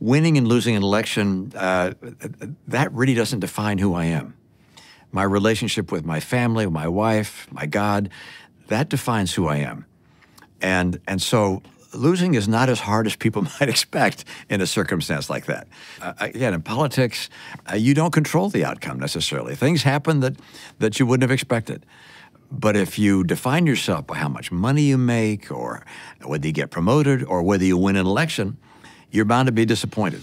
winning and losing an election, uh, that really doesn't define who I am. My relationship with my family, my wife, my God, that defines who I am. And, and so losing is not as hard as people might expect in a circumstance like that. Uh, again, in politics, uh, you don't control the outcome necessarily. Things happen that, that you wouldn't have expected. But if you define yourself by how much money you make, or whether you get promoted, or whether you win an election, you're bound to be disappointed.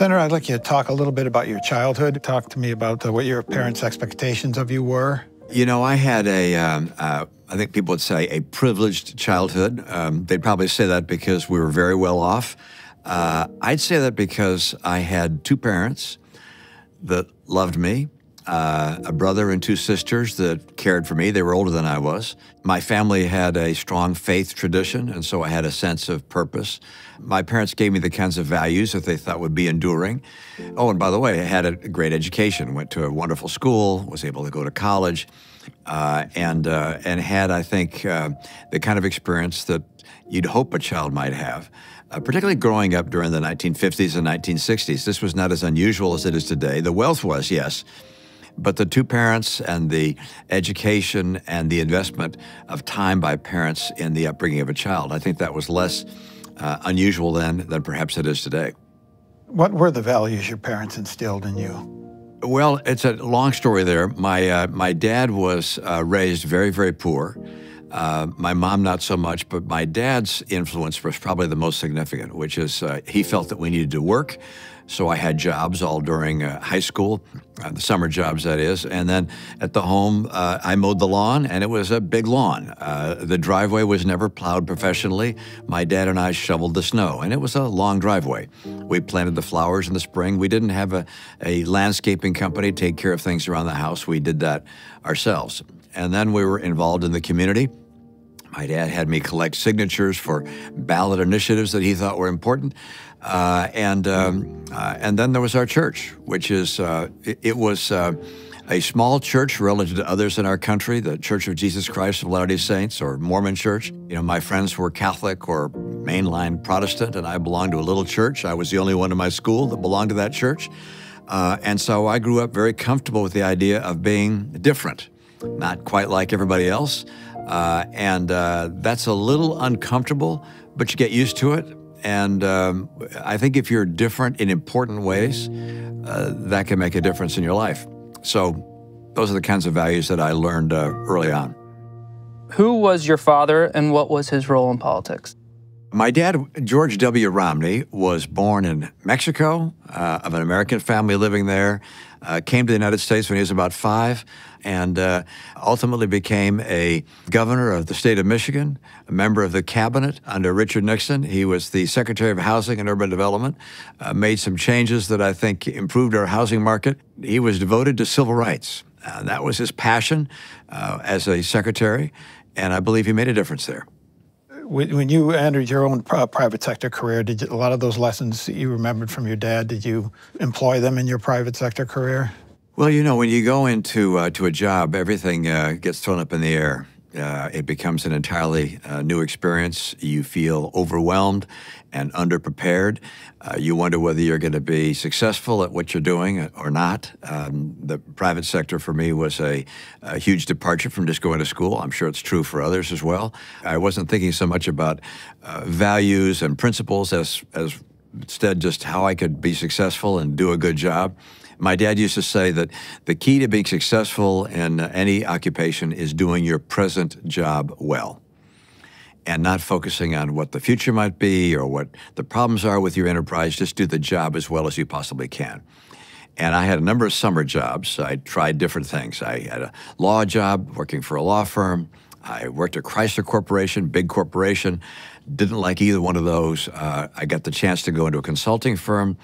Senator, I'd like you to talk a little bit about your childhood. Talk to me about uh, what your parents' expectations of you were. You know, I had a, um, uh, I think people would say a privileged childhood. Um, they'd probably say that because we were very well off. Uh, I'd say that because I had two parents that loved me, uh, a brother and two sisters that cared for me. They were older than I was. My family had a strong faith tradition, and so I had a sense of purpose. My parents gave me the kinds of values that they thought would be enduring. Oh, and by the way, I had a great education, went to a wonderful school, was able to go to college, uh, and, uh, and had, I think, uh, the kind of experience that you'd hope a child might have. Uh, particularly growing up during the 1950s and 1960s. This was not as unusual as it is today. The wealth was, yes, but the two parents and the education and the investment of time by parents in the upbringing of a child, I think that was less uh, unusual then than perhaps it is today. What were the values your parents instilled in you? Well, it's a long story there. My, uh, my dad was uh, raised very, very poor. Uh, my mom, not so much, but my dad's influence was probably the most significant, which is uh, he felt that we needed to work. So I had jobs all during uh, high school, uh, the summer jobs, that is. And then at the home, uh, I mowed the lawn, and it was a big lawn. Uh, the driveway was never plowed professionally. My dad and I shoveled the snow, and it was a long driveway. We planted the flowers in the spring. We didn't have a, a landscaping company take care of things around the house. We did that ourselves. And then we were involved in the community. My dad had me collect signatures for ballot initiatives that he thought were important. Uh, and, um, uh, and then there was our church, which is, uh, it, it, was uh, a small church relative to others in our country, the Church of Jesus Christ of Latter-day Saints or Mormon church. You know, my friends were Catholic or mainline Protestant, and I belonged to a little church. I was the only one in my school that belonged to that church. Uh, and so I grew up very comfortable with the idea of being different, not quite like everybody else. Uh, and that's a little uncomfortable, but you get used to it. And um, I think if you're different in important ways, uh, that can make a difference in your life. So those are the kinds of values that I learned uh, early on. Who was your father and what was his role in politics? My dad, George W. Romney, was born in Mexico uh, of an American family living there, uh, came to the United States when he was about five, and uh, ultimately became a governor of the state of Michigan, a member of the cabinet under Richard Nixon. He was the Secretary of Housing and Urban Development, uh, made some changes that I think improved our housing market. He was devoted to civil rights. Uh, that was his passion uh, as a secretary, and I believe he made a difference there. When you entered your own private sector career, did you, a lot of those lessons that you remembered from your dad, did you employ them in your private sector career? Well, you know, when you go into uh, to a job, everything uh, gets thrown up in the air. Uh, it becomes an entirely uh, new experience. You feel overwhelmed and underprepared. Uh, you wonder whether you're going to be successful at what you're doing or not. Um, the private sector for me was a, a, huge departure from just going to school. I'm sure it's true for others as well. I wasn't thinking so much about uh, values and principles as, as instead just how I could be successful and do a good job. My dad used to say that the key to being successful in any occupation is doing your present job well and not focusing on what the future might be or what the problems are with your enterprise. Just do the job as well as you possibly can. And I had a number of summer jobs. I tried different things. I had a law job working for a law firm. I worked at Chrysler Corporation, big corporation. Didn't like either one of those. Uh, I got the chance to go into a consulting firm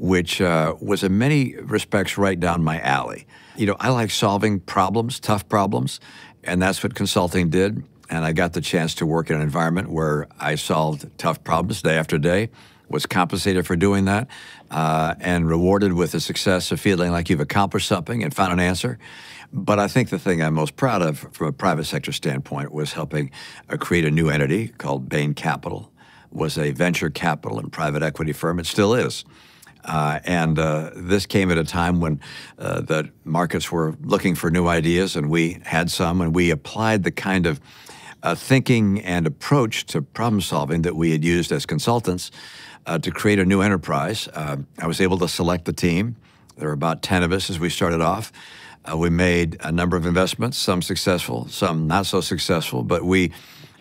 which uh, was in many respects right down my alley. You know, I like solving problems, tough problems, and that's what consulting did. And I got the chance to work in an environment where I solved tough problems day after day. was compensated for doing that, uh, and rewarded with the success of feeling like you've accomplished something and found an answer. But I think the thing I'm most proud of from a private sector standpoint was helping uh, create a new entity called Bain Capital. Was a venture capital and private equity firm. It still is. Uh, and uh, this came at a time when uh, the markets were looking for new ideas, and we had some, and we applied the kind of uh, thinking and approach to problem solving that we had used as consultants uh, to create a new enterprise. Uh, I was able to select the team. There were about 10 of us as we started off. Uh, we made a number of investments, some successful, some not so successful, but we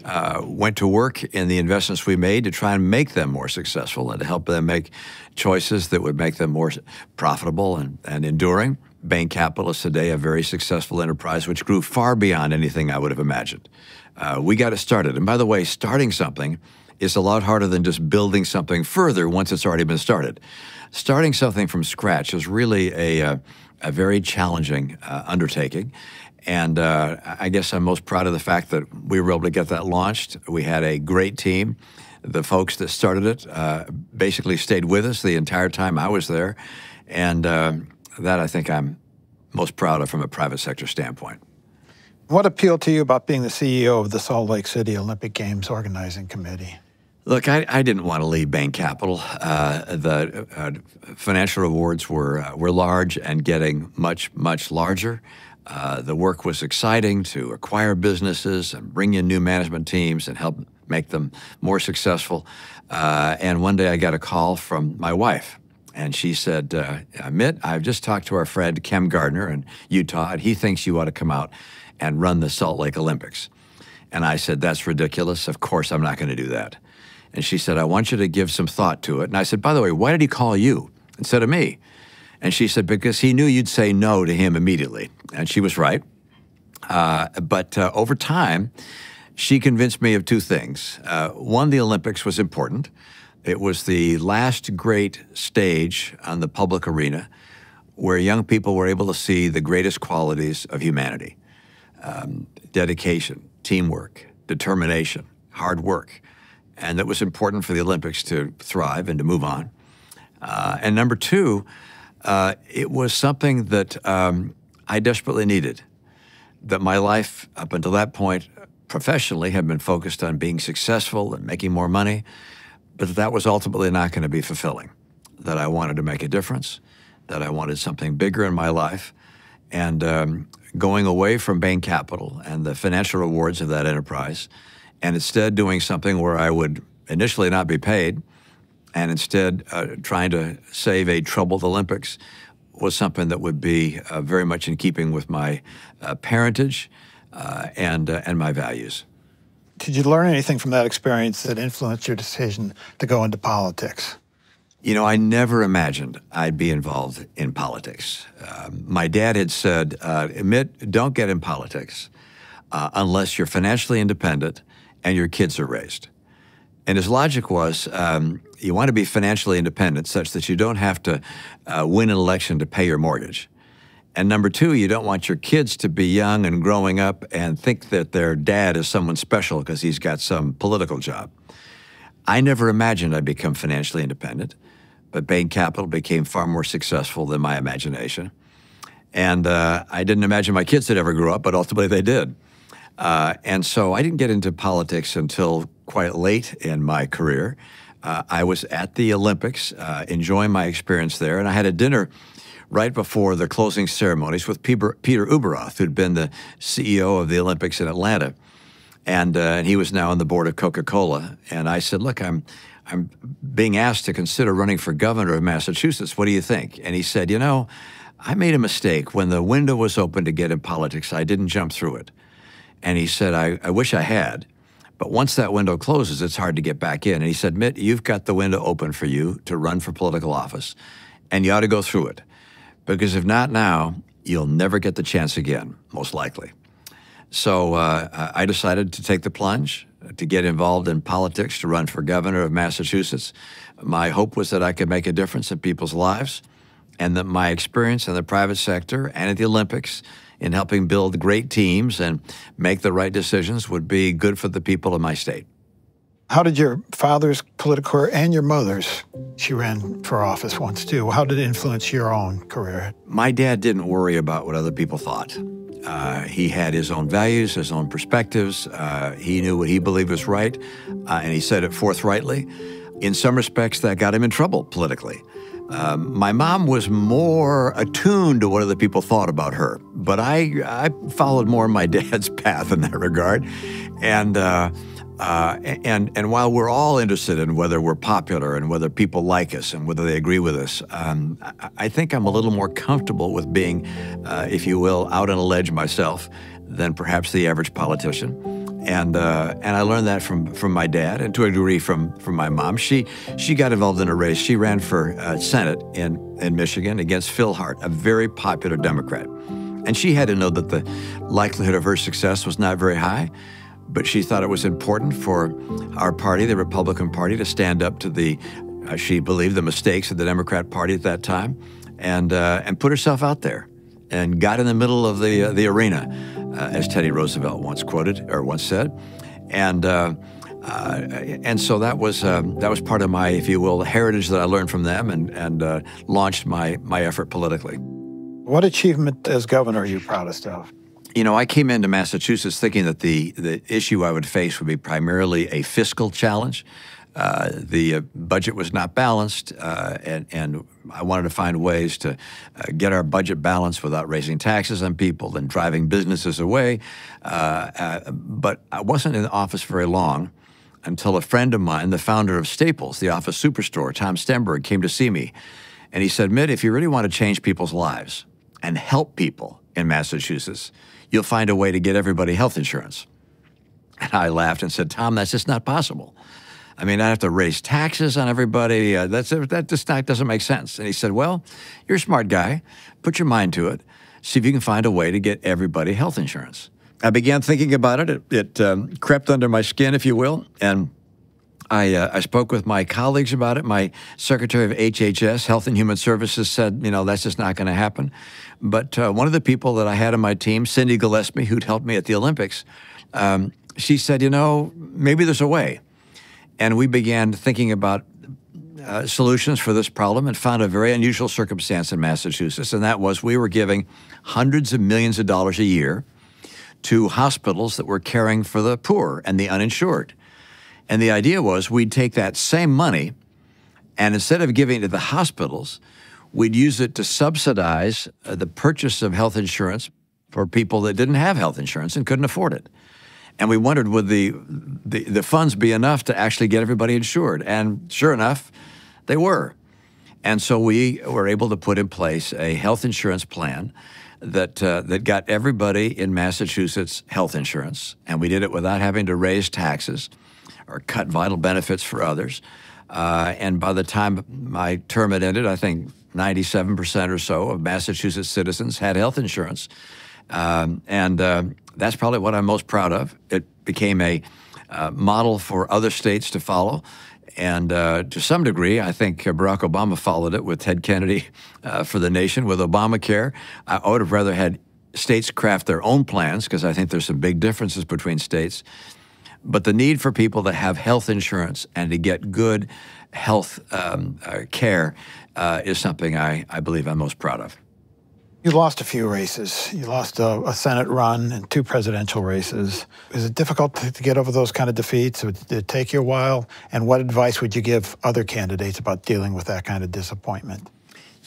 uh, went to work in the investments we made to try and make them more successful and to help them make choices that would make them more profitable and, and enduring. Bain Capital is today a very successful enterprise which grew far beyond anything I would have imagined. Uh, we got it started. And by the way, starting something is a lot harder than just building something further once it's already been started. Starting something from scratch is really a, uh, a very challenging uh, undertaking. And uh, I guess I'm most proud of the fact that we were able to get that launched. We had a great team. The folks that started it uh, basically stayed with us the entire time I was there. And that I think I'm most proud of from a private sector standpoint. What appealed to you about being the CEO of the Salt Lake City Olympic Games Organizing Committee? Look, I, I didn't want to leave Bain Capital. Uh, the uh, financial rewards were uh, were large and getting much much larger. Uh, the work was exciting to acquire businesses and bring in new management teams and help make them more successful. Uh, and one day I got a call from my wife, and she said, uh, "Mitt, I've just talked to our friend Kem Gardner in Utah, and he thinks you ought to come out and run the Salt Lake Olympics." And I said, "That's ridiculous. Of course, I'm not going to do that." And she said, I want you to give some thought to it. And I said, By the way, why did he call you instead of me? And she said, Because he knew you'd say no to him immediately. And she was right. Uh, but uh, over time, she convinced me of two things. Uh, one, the Olympics was important. It was the last great stage on the public arena where young people were able to see the greatest qualities of humanity um, dedication, teamwork, determination, hard work and that was important for the Olympics to thrive and to move on. Uh, and number two, uh, it was something that um, I desperately needed. That my life up until that point, professionally, had been focused on being successful and making more money, but that was ultimately not going to be fulfilling. That I wanted to make a difference, that I wanted something bigger in my life, and um, going away from Bain Capital and the financial rewards of that enterprise and instead doing something where I would initially not be paid, and instead uh, trying to save a troubled Olympics was something that would be uh, very much in keeping with my uh, parentage uh, and uh, and my values. Did you learn anything from that experience that influenced your decision to go into politics? You know, I never imagined I'd be involved in politics. Um, my dad had said, uh, "Mitt, don't get in politics unless you're financially independent." and your kids are raised. And his logic was um, you want to be financially independent such that you don't have to uh, win an election to pay your mortgage. And number two, you don't want your kids to be young and growing up and think that their dad is someone special because he's got some political job. I never imagined I'd become financially independent, but Bain Capital became far more successful than my imagination. And uh, I didn't imagine my kids would ever grow up, but ultimately they did. Uh, and so I didn't get into politics until quite late in my career. Uh, I was at the Olympics, uh, enjoying my experience there, and I had a dinner right before the closing ceremonies with Peter, Peter Ueberroth, who'd been the CEO of the Olympics in Atlanta, and uh, and he was now on the board of Coca-Cola. And I said, "Look, I'm." I'm being asked to consider running for governor of Massachusetts. What do you think? And he said, You know, I made a mistake. When the window was open to get in politics, I didn't jump through it. And he said, I, I wish I had. But once that window closes, it's hard to get back in. And he said, Mitt, you've got the window open for you to run for political office, and you ought to go through it. Because if not now, you'll never get the chance again, most likely. So uh, I decided to take the plunge, to get involved in politics, to run for governor of Massachusetts. My hope was that I could make a difference in people's lives, and that my experience in the private sector and at the Olympics in helping build great teams and make the right decisions would be good for the people of my state. How did your father's political career and your mother's, she ran for office once too, how did it influence your own career? My dad didn't worry about what other people thought. Uh, he had his own values, his own perspectives. Uh, he knew what he believed was right, uh, and he said it forthrightly. In some respects, that got him in trouble politically. Um, my mom was more attuned to what other people thought about her, but I, I followed more my dad's path in that regard. And, uh, and, and while we're all interested in whether we're popular and whether people like us and whether they agree with us, um, I, I, think I'm a little more comfortable with being, uh, if you will, out on a ledge myself than perhaps the average politician and uh, and I learned that from from my dad, and to a degree from from my mom. She she got involved in a race. She ran for uh, Senate in in Michigan against Phil Hart, a very popular Democrat, and she had to know that the likelihood of her success was not very high. But she thought it was important for our party, the Republican Party, to stand up to the, uh, she believed, the mistakes of the Democrat Party at that time, and uh, and put herself out there, and got in the middle of the uh, the arena uh, as Teddy Roosevelt once quoted or once said, and. Uh, uh, and so that was um, that was part of my, if you will, the heritage that I learned from them, and and launched my my effort politically. What achievement as governor are you proudest of? You know, I came into Massachusetts thinking that the the issue I would face would be primarily a fiscal challenge. Uh, the uh, budget was not balanced, uh, and, and, I wanted to find ways to uh, get our budget balanced without raising taxes on people and driving businesses away. Uh, but I wasn't in the office very long until a friend of mine, the founder of Staples, the office superstore, Tom Stemberg, came to see me. And he said, Mitt, if you really want to change people's lives and help people in Massachusetts, you'll find a way to get everybody health insurance. And I laughed and said, Tom, that's just not possible. I mean, I have to raise taxes on everybody. Uh, that's that just not, doesn't make sense. And he said, "Well, you're a smart guy. Put your mind to it. See if you can find a way to get everybody health insurance." I began thinking about it. It, it um, crept under my skin, if you will, and I, uh, I spoke with my colleagues about it. My secretary of HHS, Health and Human Services, said, you know, that's just not going to happen. But uh, one of the people that I had on my team, Cindy Gillespie, who'd helped me at the Olympics, um, she said, you know, maybe there's a way. And we began thinking about uh, solutions for this problem and found a very unusual circumstance in Massachusetts, and that was we were giving hundreds of millions of dollars a year to hospitals that were caring for the poor and the uninsured. And the idea was we'd take that same money and instead of giving it to the hospitals, we'd use it to subsidize uh, the purchase of health insurance for people that didn't have health insurance and couldn't afford it. And we wondered, would the, the, the funds be enough to actually get everybody insured? And sure enough, they were. And so we were able to put in place a health insurance plan that, uh, that got everybody in Massachusetts health insurance. And we did it without having to raise taxes or cut vital benefits for others. Uh, and by the time my term had ended, I think 97% or so of Massachusetts citizens had health insurance. Um, and uh, that's probably what I'm most proud of. It became a uh, model for other states to follow. And uh, to some degree, I think Barack Obama followed it with Ted Kennedy uh, for the nation with Obamacare. I would have rather had states craft their own plans because I think there's some big differences between states. But the need for people to have health insurance and to get good health um, uh, care uh, is something I, I believe I'm most proud of. You lost a few races. You lost a, a, Senate run and two presidential races. Is it difficult to, to, get over those kind of defeats? Did it take you a while? And what advice would you give other candidates about dealing with that kind of disappointment?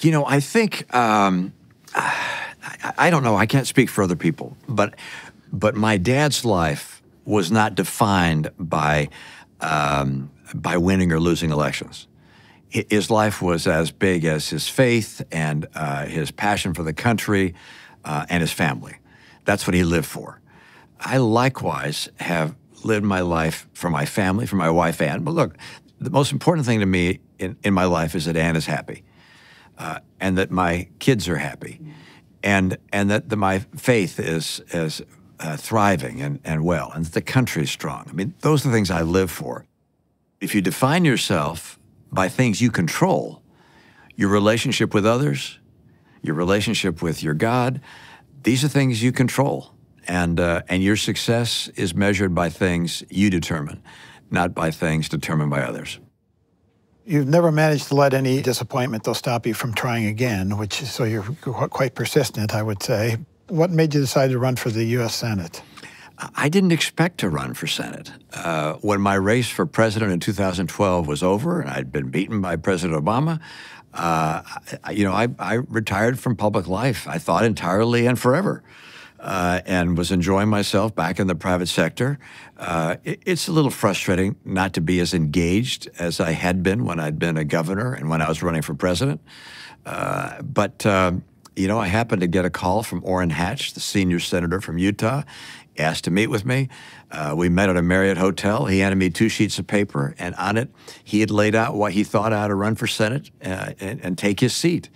You know, I think um, I, I don't know. I can't speak for other people, but but my dad's life was not defined by um, by winning or losing elections his life was as big as his faith and uh, his passion for the country uh, and his family. That's what he lived for. I likewise have lived my life for my family, for my wife Ann. But look, the most important thing to me in, in my life is that Ann is happy, uh, and that my kids are happy, and and that the, my faith is is uh, thriving and, and well, and that the country is strong. I mean, those are the things I live for. If you define yourself by things you control your relationship with others, your relationship with your God. These are things you control. And, uh, and your success is measured by things you determine. not by things determined by others. You've never managed to let any disappointment, stop you from trying again, which is so you're quite persistent, I would say. What made you decide to run for the U.S. Senate? I didn't expect to run for Senate. Uh, when my race for president in 2012 was over and I'd been beaten by President Obama, uh, you know, I, I, retired from public life, I thought entirely and forever, uh, and was enjoying myself back in the private sector. Uh, it, it's a little frustrating not to be as engaged as I had been when I'd been a governor and when I was running for president. Uh, but, um, you know, I happened to get a call from Orrin Hatch, the senior senator from Utah asked to meet with me. Uh, we met at a Marriott hotel. He handed me two sheets of paper, and on it, he had laid out why he thought I ought to run for Senate uh, and, and, take his seat.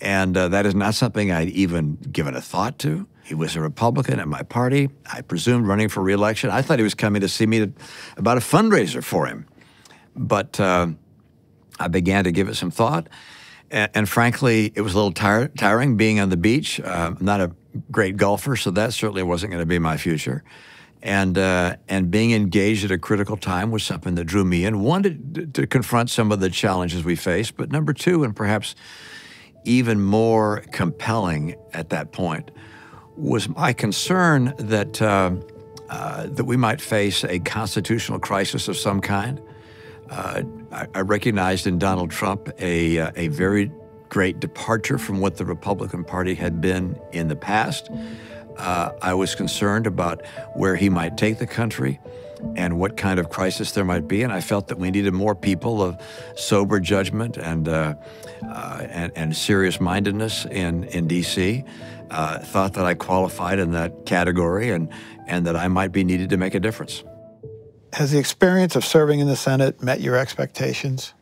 And uh, that is not something I'd even given a thought to. He was a Republican in my party. I presumed running for reelection. I thought he was coming to see me to, about a fundraiser for him. But uh, I began to give it some thought. And, and, frankly, it was a little tire- tiring being on the beach. Uh, I'm not a great golfer, so that certainly wasn't going to be my future. And uh, and being engaged at a critical time was something that drew me in. One to, to confront some of the challenges we face, but number two, and perhaps even more compelling at that point, was my concern that uh, uh, that we might face a constitutional crisis of some kind. Uh, I, I, recognized in Donald Trump a uh, a very great departure from what the Republican Party had been in the past. Uh, I was concerned about where he might take the country and what kind of crisis there might be. And I felt that we needed more people of sober judgment and, uh, uh, and, and, serious mindedness in, in D.C. Uh, thought that I qualified in that category and, and that I might be needed to make a difference. Has the experience of serving in the Senate met your expectations?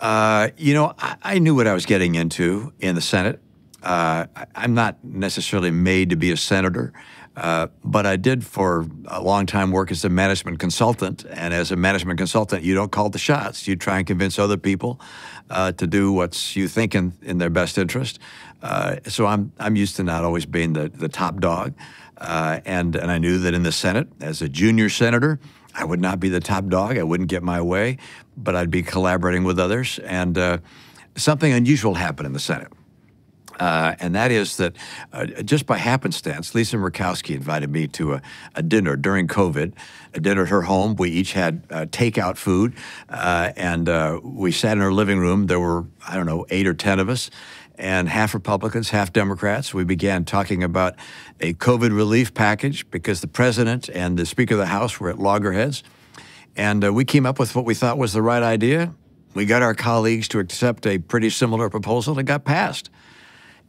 Uh, you know, I, I, knew what I was getting into in the Senate. Uh, I, am not necessarily made to be a senator, uh, but I did for a long time work as a management consultant. And as a management consultant, you don't call the shots. You try and convince other people uh, to do what you think in, in their best interest. Uh, so I'm I'm used to not always being the the top dog, uh, and and I knew that in the Senate as a junior senator. I would not be the top dog. I wouldn't get my way, but I'd be collaborating with others. And uh, something unusual happened in the Senate. Uh, and that is that uh, just by happenstance, Lisa Murkowski invited me to a, a, dinner during COVID, a dinner at her home. We each had uh, takeout food, uh, and uh, we sat in her living room. There were, I don't know, eight or 10 of us, and half Republicans, half Democrats. We began talking about a COVID relief package because the president and the Speaker of the House were at loggerheads. And uh, we came up with what we thought was the right idea. We got our colleagues to accept a pretty similar proposal that got passed.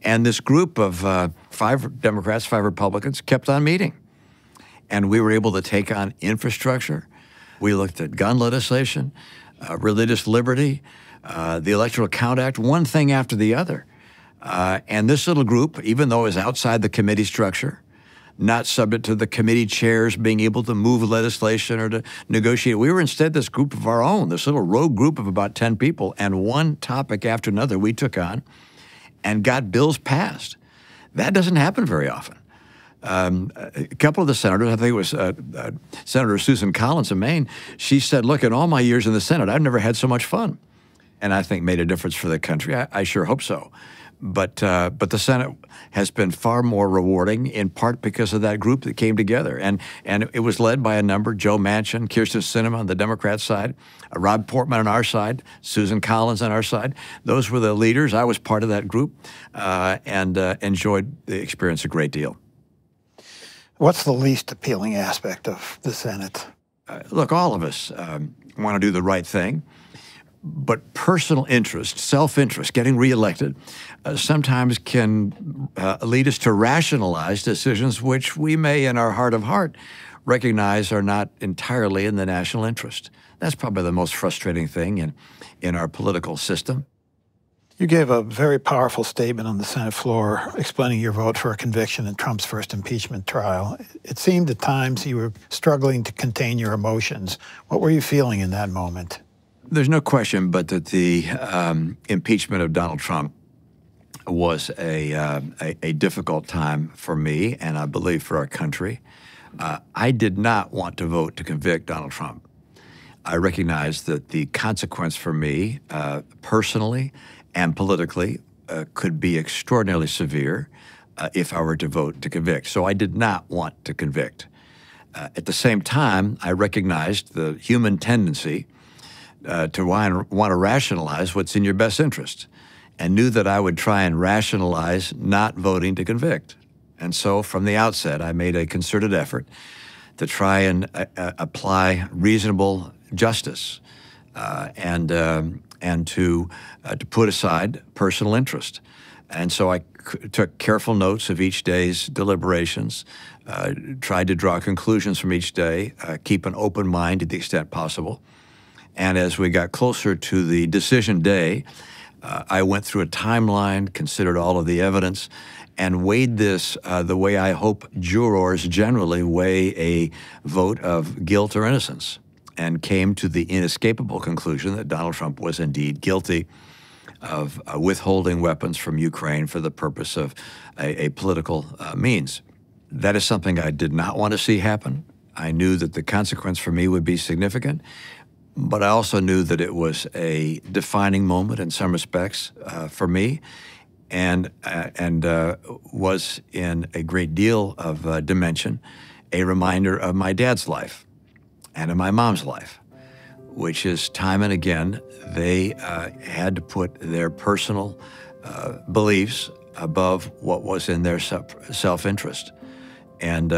And this group of uh, five Democrats, five Republicans kept on meeting. And we were able to take on infrastructure. We looked at gun legislation, uh, religious liberty, uh, the Electoral Count Act, one thing after the other. Uh, and this little group, even though it was outside the committee structure, not subject to the committee chairs being able to move legislation or to negotiate. We were instead this group of our own, this little rogue group of about 10 people, and one topic after another we took on and got bills passed. That doesn't happen very often. Um, a couple of the senators, I think it was uh, uh, Senator Susan Collins of Maine, she said, Look, in all my years in the Senate, I've never had so much fun. And I think made a difference for the country. I, I sure hope so. But uh, but the Senate has been far more rewarding, in part because of that group that came together, and and it was led by a number: Joe Manchin, Kyrsten Sinema on the Democrat side, uh, Rob Portman on our side, Susan Collins on our side. Those were the leaders. I was part of that group, uh, and uh, enjoyed the experience a great deal. What's the least appealing aspect of the Senate? Uh, look, all of us um, want to do the right thing but personal interest, self interest, getting reelected, uh, sometimes can uh, lead us to rationalize decisions which we may, in our heart of heart, recognize are not entirely in the national interest. That's probably the most frustrating thing in, in our political system. You gave a very powerful statement on the Senate floor explaining your vote for a conviction in Trump's first impeachment trial. It seemed at times you were struggling to contain your emotions. What were you feeling in that moment? There's no question but that the um, impeachment of Donald Trump was a, uh, a, a, difficult time for me and I believe for our country. Uh, I did not want to vote to convict Donald Trump. I recognized that the consequence for me, uh, personally and politically, uh, could be extraordinarily severe uh, if I were to vote to convict. So I did not want to convict. Uh, at the same time, I recognized the human tendency to want to rationalize what's in your best interest and knew that I would try and rationalize not voting to convict. And so from the outset, I made a concerted effort to try and uh, uh apply reasonable justice uh, and, um, and to, uh, to put aside personal interest. And so I took careful notes of each day's deliberations, uh, tried to draw conclusions from each day, uh, keep an open mind to the extent possible. And as we got closer to the decision day, uh, I went through a timeline, considered all of the evidence, and weighed this uh, the way I hope jurors generally weigh a vote of guilt or innocence, and came to the inescapable conclusion that Donald Trump was indeed guilty of uh, withholding weapons from Ukraine for the purpose of a, a political uh, means. That is something I did not want to see happen. I knew that the consequence for me would be significant, but I also knew that it was a defining moment in some respects uh, for me, and uh, and uh, was in a great deal of uh, dimension, a reminder of my dad's life, and of my mom's life, which is time and again they uh, had to put their personal uh, beliefs above what was in their self-interest, and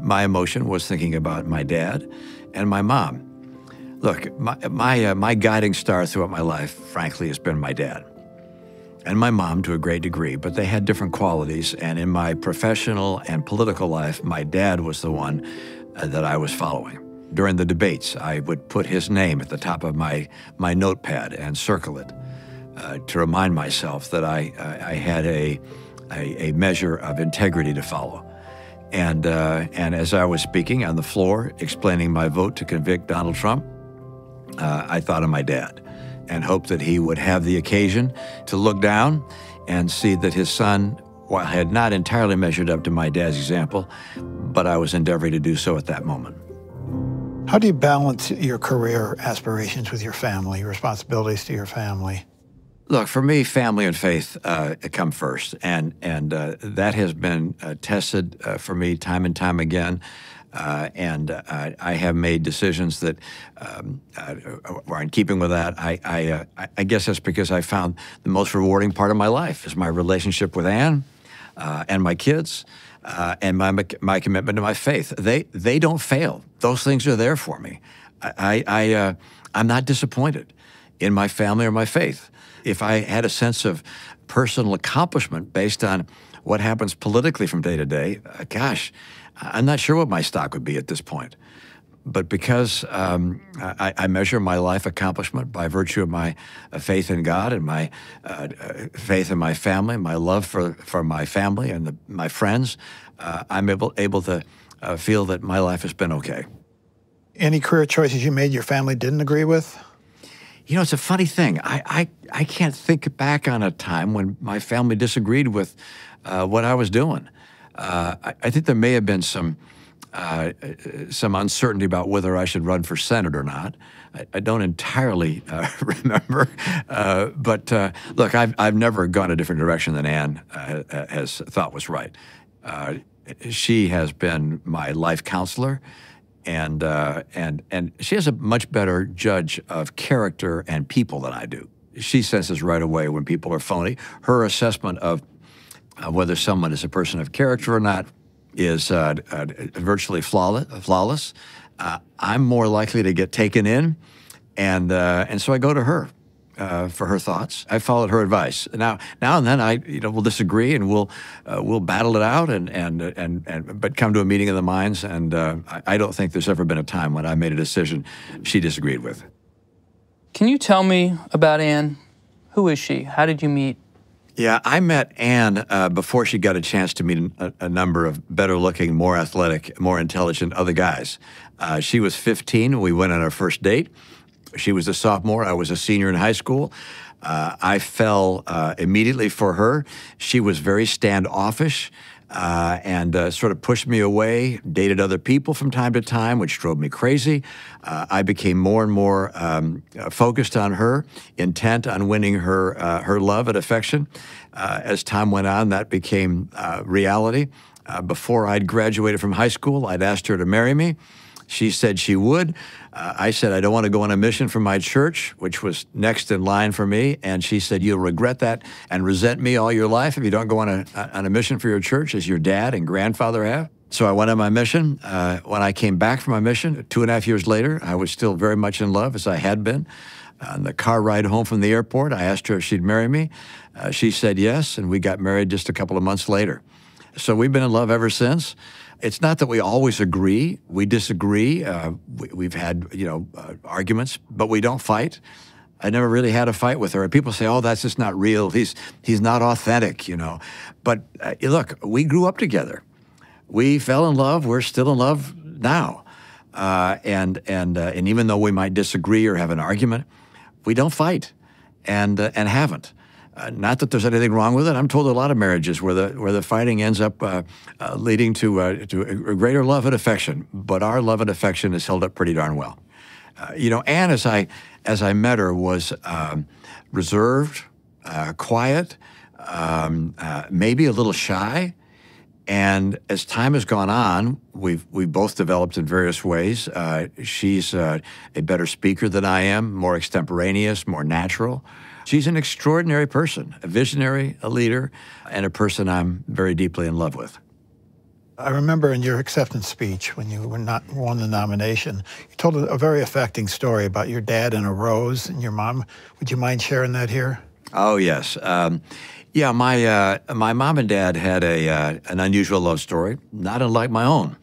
my emotion was thinking about my dad and my mom Look, my, my, uh, my guiding star throughout my life, frankly, has been my dad and my mom to a great degree, but they had different qualities. And in my professional and political life, my dad was the one uh, that I was following. During the debates, I would put his name at the top of my, my notepad and circle it uh, to remind myself that I, I had a, a, a, measure of integrity to follow. And, uh, and as I was speaking on the floor, explaining my vote to convict Donald Trump, uh, I thought of my dad and hoped that he would have the occasion to look down and see that his son, while had not entirely measured up to my dad's example, but I was endeavoring to do so at that moment. How do you balance your career aspirations with your family, your responsibilities to your family? Look, for me, family and faith uh, come first, and and uh, that has been uh, tested uh, for me time and time again. Uh, and uh, I have made decisions that um, uh, are in keeping with that. I, I, uh, I, guess that's because I found the most rewarding part of my life is my relationship with Ann uh, and my kids. Uh, and my, my commitment to my faith. They, they don't fail. Those things are there for me. I, I, I'm not disappointed in my family or my faith. If I had a sense of personal accomplishment based on what happens politically from day to day, gosh, I'm not sure what my stock would be at this point. But because um, I, I, measure my life accomplishment by virtue of my uh, faith in God and my uh, uh, faith in my family, my love for, for my family and the, my friends, uh, I'm able, able to uh, feel that my life has been okay. Any career choices you made your family didn't agree with? You know, it's a funny thing. I, I, I can't think back on a time when my family disagreed with uh, what I was doing. Uh, I, I, think there may have been some uh, some uncertainty about whether I should run for Senate or not. I, I don't entirely uh, remember, uh, but uh, look, I've I've never gone a different direction than Ann uh, has thought was right. she has been my life counselor. And, and, and she has a much better judge of character and people than I do. She senses right away when people are phony. Her assessment of uh, whether someone is a person of character or not is uh, uh, virtually flawless. flawless. Uh, I'm more likely to get taken in, and uh, and so I go to her. Uh, for her thoughts, I followed her advice. Now, now and then, I you know will disagree and we'll we'll battle it out and and and and but come to a meeting of the minds. And I, I don't think there's ever been a time when I made a decision she disagreed with. Can you tell me about Ann? Who is she? How did you meet? Yeah, I met Ann uh, before she got a chance to meet a, a, number of better looking, more athletic, more intelligent other guys. Uh, she was 15 we went on our first date. She was a sophomore, I was a senior in high school. Uh, I fell uh, immediately for her. She was very standoffish. Uh, and uh, sort of pushed me away, dated other people from time to time, which drove me crazy. Uh, I became more and more um, uh, focused on her, intent on winning her, uh, her love and affection. Uh, as time went on, that became reality. before I'd graduated from high school, I'd asked her to marry me. She said she would. Uh, I said, I don't want to go on a mission for my church, which was next in line for me. And she said, You'll regret that and resent me all your life if you don't go on a, on a mission for your church, as your dad and grandfather have. So I went on my mission. Uh, when I came back from my mission, two and a half years later, I was still very much in love, as I had been. On the car ride home from the airport, I asked her if she'd marry me. Uh, she said yes, and we got married just a couple of months later. So we've been in love ever since. It's not that we always agree. We disagree. Uh, we, have had, you know, uh, arguments, but we don't fight. I never really had a fight with her. People say, "Oh, that's just not real. He's he's not authentic," you know. But uh, look, we grew up together. We fell in love. We're still in love now. Uh, and and uh, and even though we might disagree or have an argument, we don't fight, and uh, and haven't. Uh, not that there's anything wrong with it. I'm told a lot of marriages where the where the fighting ends up uh, uh, leading to uh, to a greater love and affection. But our love and affection is held up pretty darn well. Uh, you know, Ann, as I as I met her, was um, reserved, uh, quiet, um, maybe a little shy. And as time has gone on, we've we've both developed in various ways. she's a better speaker than I am, more extemporaneous, more natural. She's an extraordinary person, a visionary, a leader, and a person I'm very deeply in love with. I remember in your acceptance speech when you were not won the nomination, you told a very affecting story about your dad and a rose and your mom. Would you mind sharing that here? Oh yes, um, yeah. My uh, my mom and dad had a uh, an unusual love story, not unlike my own.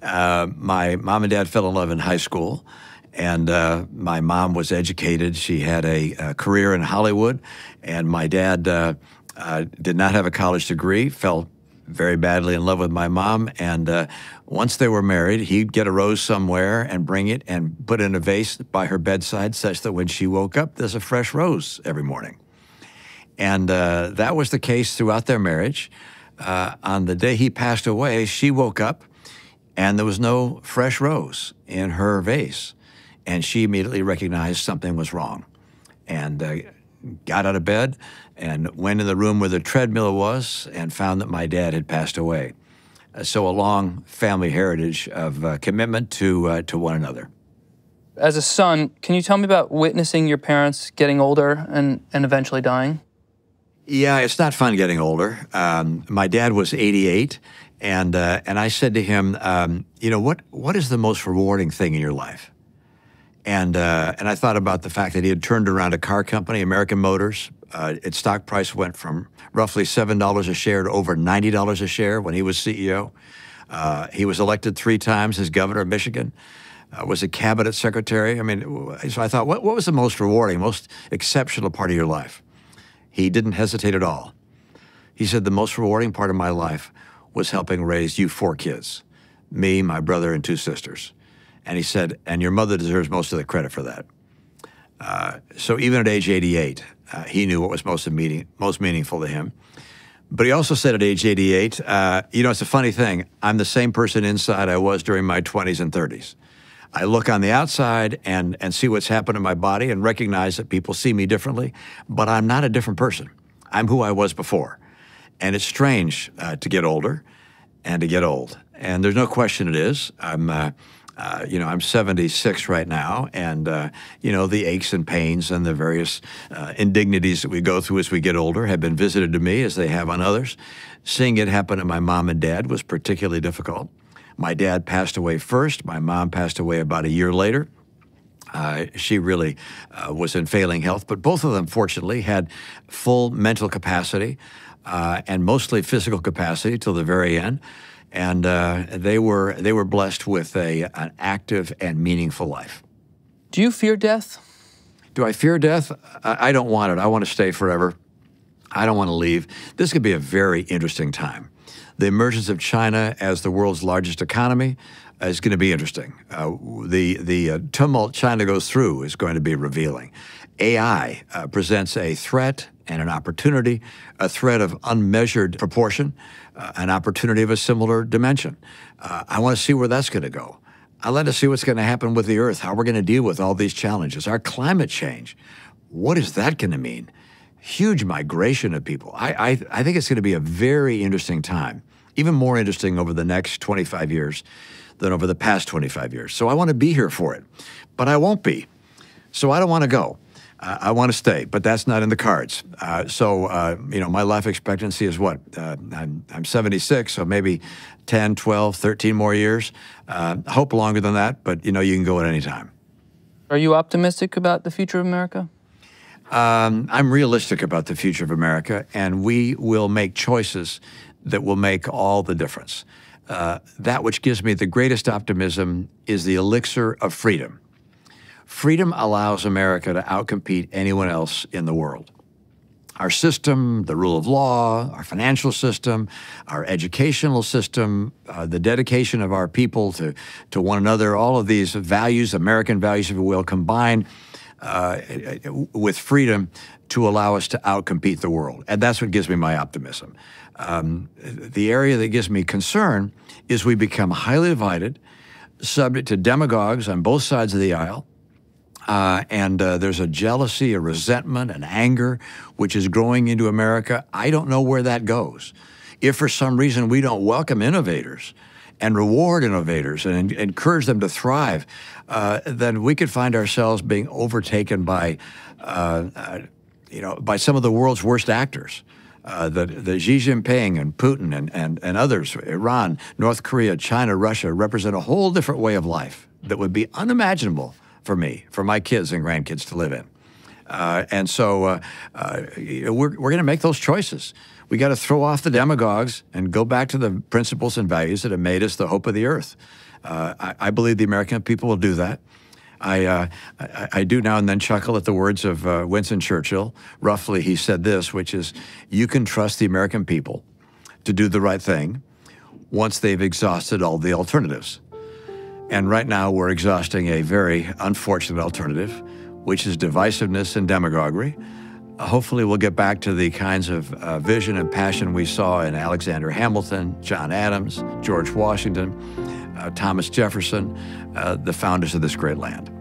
Uh, my mom and dad fell in love in high school. And uh, my mom was educated. She had a, a, career in Hollywood. And my dad uh, uh, did not have a college degree, fell very badly in love with my mom. And uh, once they were married, he'd get a rose somewhere and bring it and put it in a vase by her bedside, such that when she woke up, there's a fresh rose every morning. And uh, that was the case throughout their marriage. Uh, on the day he passed away, she woke up and there was no fresh rose in her vase and she immediately recognized something was wrong and uh, got out of bed and went in the room where the treadmill was and found that my dad had passed away. Uh, so a long family heritage of uh, commitment to, uh, to one another. As a son, can you tell me about witnessing your parents getting older and, and eventually dying? Yeah, it's not fun getting older. Um, my dad was 88, and, uh, and I said to him, um, you know, what, what is the most rewarding thing in your life? And, uh, and I thought about the fact that he had turned around a car company, American Motors. Uh, its stock price went from roughly $7 a share to over $90 a share when he was CEO. Uh, he was elected three times as governor of Michigan, uh, was a cabinet secretary. I mean, so I thought, what, what was the most rewarding, most exceptional part of your life? He didn't hesitate at all. He said, the most rewarding part of my life was helping raise you four kids me, my brother, and two sisters. And he said, and your mother deserves most of the credit for that. Uh, so even at age 88, uh, he knew what was most, meaning, most meaningful to him. But he also said at age 88, uh, you know, it's a funny thing. I'm the same person inside I was during my 20s and 30s. I look on the outside and, and see what's happened to my body and recognize that people see me differently, but I'm not a different person. I'm who I was before. And it's strange uh, to get older and to get old. And there's no question it is. I'm uh, uh, you know, I'm 76 right now, and uh, you know the aches and pains and the various uh, indignities that we go through as we get older have been visited to me as they have on others. Seeing it happen to my mom and dad was particularly difficult. My dad passed away first. My mom passed away about a year later. Uh, she really uh, was in failing health, but both of them, fortunately, had full mental capacity uh, and mostly physical capacity till the very end and uh, they were they were blessed with a an active and meaningful life. Do you fear death? Do I fear death? I, I don't want it. I want to stay forever. I don't want to leave. This could be a very interesting time. The emergence of China as the world's largest economy is going to be interesting. Uh, the the uh, tumult China goes through is going to be revealing. AI uh, presents a threat and an opportunity, a threat of unmeasured proportion, uh, an opportunity of a similar dimension. Uh, I want to see where that's going to go. I let to see what's going to happen with the Earth, how we're going to deal with all these challenges. Our climate change, what is that going to mean? Huge migration of people. I, I, I think it's going to be a very interesting time, even more interesting over the next 25 years than over the past 25 years. So I want to be here for it, but I won't be. So I don't want to go. Uh, I want to stay, but that's not in the cards. Uh, so, uh, you know, my life expectancy is what? Uh, I'm, I'm 76, so maybe 10, 12, 13 more years. Uh, hope longer than that, but, you know, you can go at any time. Are you optimistic about the future of America? Um, I'm realistic about the future of America, and we will make choices that will make all the difference. Uh, that which gives me the greatest optimism is the elixir of freedom. Freedom allows America to outcompete anyone else in the world. Our system, the rule of law, our financial system, our educational system, uh, the dedication of our people to, to one another, all of these values, American values, if you will, combine uh, with freedom to allow us to outcompete the world. And that's what gives me my optimism. Um, the area that gives me concern is we become highly divided, subject to demagogues on both sides of the aisle, uh, and uh, there's a jealousy, a resentment, an anger, which is growing into America. I don't know where that goes. If for some reason we don't welcome innovators and reward innovators and encourage them to thrive, uh, then we could find ourselves being overtaken by, uh, uh, you know, by some of the world's worst actors. Uh, the, the Xi Jinping and Putin and, and, and others, Iran, North Korea, China, Russia, represent a whole different way of life that would be unimaginable for me, for my kids and grandkids to live in. Uh, and so uh, uh, we're, we're going to make those choices. We got to throw off the demagogues and go back to the principles and values that have made us the hope of the earth. Uh, I, I, believe the American people will do that. I, uh, I, I, do now and then chuckle at the words of uh, Winston Churchill. Roughly, he said this, which is, you can trust the American people to do the right thing once they've exhausted all the alternatives. And right now, we're exhausting a very unfortunate alternative, which is divisiveness and demagoguery. Hopefully, we'll get back to the kinds of uh, vision and passion we saw in Alexander Hamilton, John Adams, George Washington, uh, Thomas Jefferson, uh, the founders of this great land.